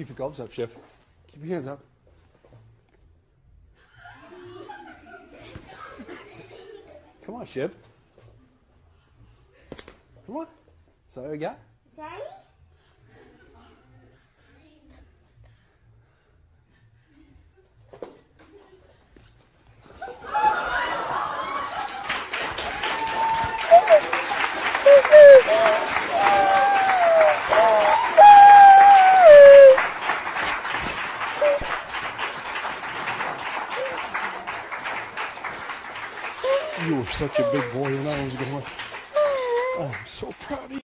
Keep your gloves up, Chef. Keep your hands up. Come on, Shib. Come on. That what we got? Daddy? You were such a big boy when I was going. Oh, I'm so proud of you.